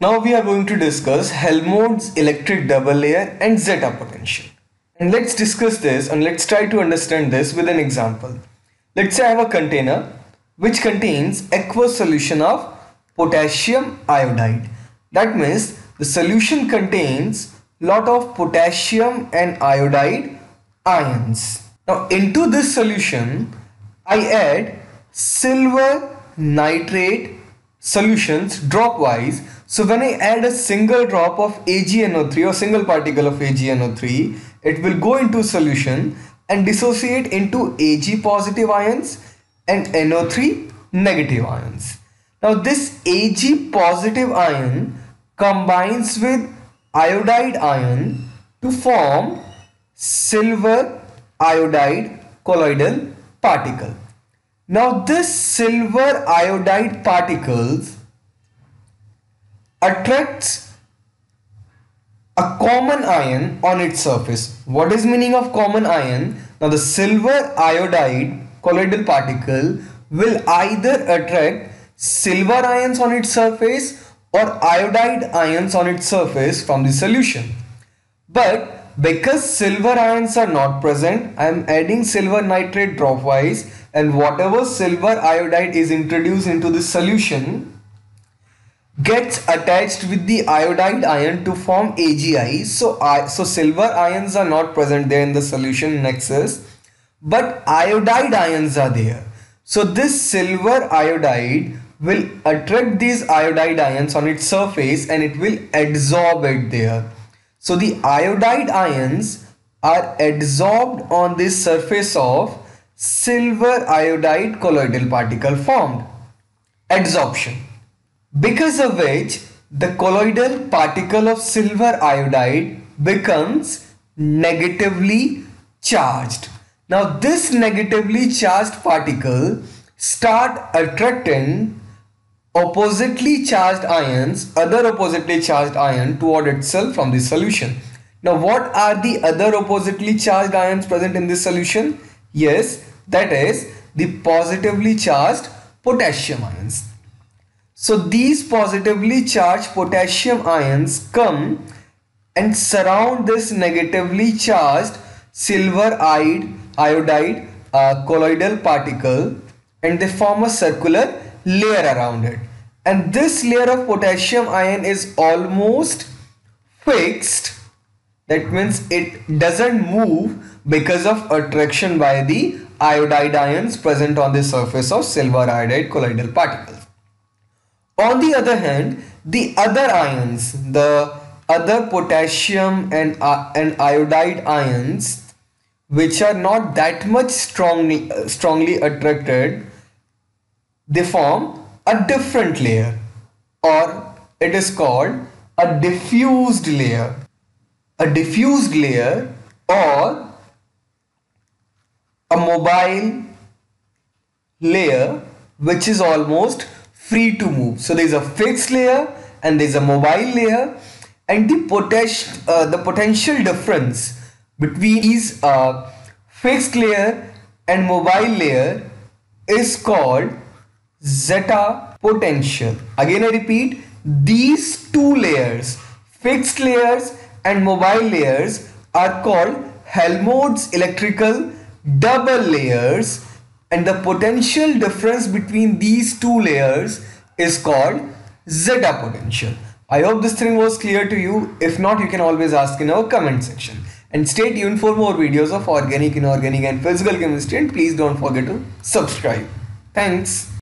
Now we are going to discuss Helmholtz electric double layer and zeta potential. And let's discuss this and let's try to understand this with an example. Let's say I have a container which contains aqueous solution of potassium iodide. That means the solution contains lot of potassium and iodide ions. Now into this solution I add silver nitrate solutions drop wise. So when I add a single drop of AgNO3 or single particle of AgNO3, it will go into solution and dissociate into Ag positive ions and NO3 negative ions. Now this Ag positive ion combines with iodide ion to form silver iodide colloidal particle. Now this silver iodide particles attracts a common ion on its surface. What is meaning of common ion? Now the silver iodide colloidal particle will either attract silver ions on its surface or iodide ions on its surface from the solution. But because silver ions are not present, I am adding silver nitrate dropwise and whatever silver iodide is introduced into the solution gets attached with the iodide ion to form AgI. So, I, so silver ions are not present there in the solution nexus but iodide ions are there. So this silver iodide will attract these iodide ions on its surface and it will absorb it there. So the iodide ions are adsorbed on this surface of silver iodide colloidal particle formed. Adsorption. Because of which the colloidal particle of silver iodide becomes negatively charged. Now this negatively charged particle start attracting oppositely charged ions, other oppositely charged ion toward itself from the solution. Now what are the other oppositely charged ions present in this solution? Yes, that is the positively charged potassium ions. So these positively charged potassium ions come and surround this negatively charged silver iodide uh, colloidal particle and they form a circular layer around it. And this layer of potassium ion is almost fixed. That means it doesn't move because of attraction by the iodide ions present on the surface of silver iodide colloidal particles. On the other hand the other ions the other potassium and, uh, and iodide ions which are not that much strongly uh, strongly attracted they form a different layer or it is called a diffused layer. A diffused layer or a mobile layer which is almost free to move. So there is a fixed layer and there is a mobile layer and the, potential, uh, the potential difference between these uh, fixed layer and mobile layer is called zeta potential. Again I repeat these two layers fixed layers and mobile layers are called Helmholtz electrical double layers and the potential difference between these two layers is called zeta potential. I hope this thing was clear to you. If not, you can always ask in our comment section. And stay tuned for more videos of organic, inorganic and physical chemistry and please don't forget to subscribe. Thanks.